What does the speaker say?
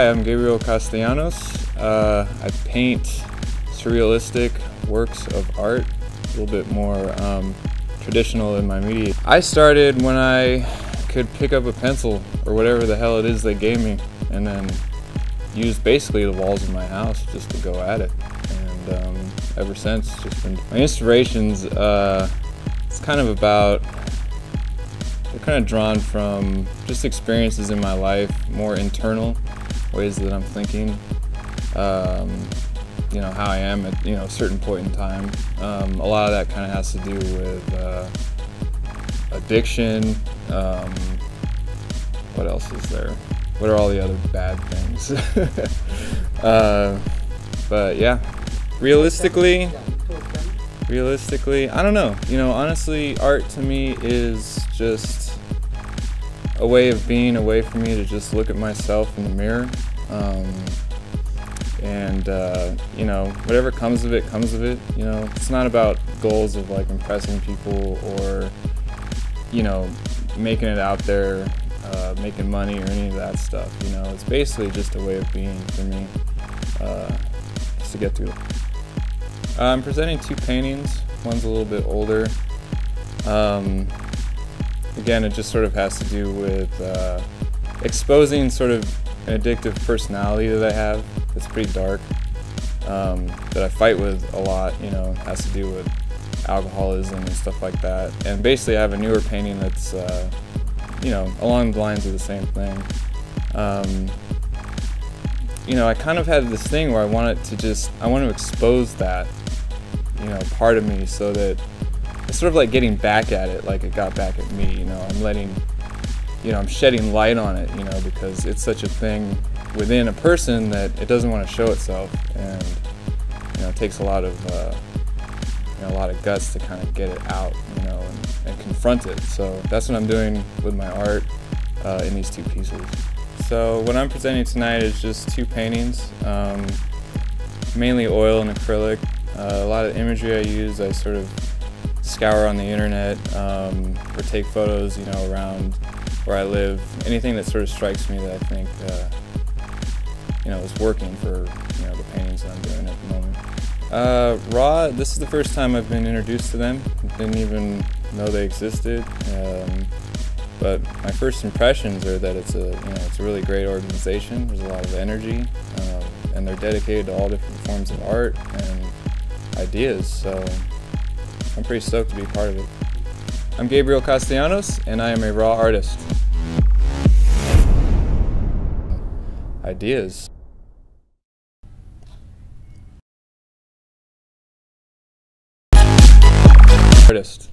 hi, I'm Gabriel Castellanos. Uh, I paint surrealistic works of art, a little bit more um, traditional in my media. I started when I could pick up a pencil or whatever the hell it is they gave me and then use basically the walls of my house just to go at it. And um, ever since, just been my inspirations. Uh, it's kind of about they're kind of drawn from just experiences in my life, more internal ways that I'm thinking. Um, you know how I am at you know a certain point in time. Um, a lot of that kind of has to do with uh, addiction. Um, what else is there? What are all the other bad things? uh, but yeah, realistically, realistically, I don't know. You know, honestly, art to me is just a way of being, a way for me to just look at myself in the mirror. Um, and uh, you know whatever comes of it comes of it you know. It's not about goals of like impressing people or you know making it out there uh, making money or any of that stuff you know. It's basically just a way of being for me uh, just to get through. I'm presenting two paintings. One's a little bit older. Um, again it just sort of has to do with uh, exposing sort of an addictive personality that I have. It's pretty dark. Um, that I fight with a lot. You know, has to do with alcoholism and stuff like that. And basically, I have a newer painting that's, uh, you know, along the lines of the same thing. Um, you know, I kind of had this thing where I wanted to just, I want to expose that, you know, part of me so that it's sort of like getting back at it, like it got back at me. You know, I'm letting you know, I'm shedding light on it, you know, because it's such a thing within a person that it doesn't want to show itself, and you know, it takes a lot of uh, you know, a lot of guts to kind of get it out, you know, and, and confront it. So that's what I'm doing with my art uh, in these two pieces. So what I'm presenting tonight is just two paintings, um, mainly oil and acrylic. Uh, a lot of imagery I use, I sort of scour on the internet um, or take photos, you know, around where I live, anything that sort of strikes me that I think, uh, you know, is working for, you know, the paintings that I'm doing at the moment. Uh, Raw, this is the first time I've been introduced to them. Didn't even know they existed. Um, but my first impressions are that it's a, you know, it's a really great organization. There's a lot of energy, um, and they're dedicated to all different forms of art and ideas. So I'm pretty stoked to be part of it. I'm Gabriel Castellanos, and I am a raw artist. Ideas. Artist.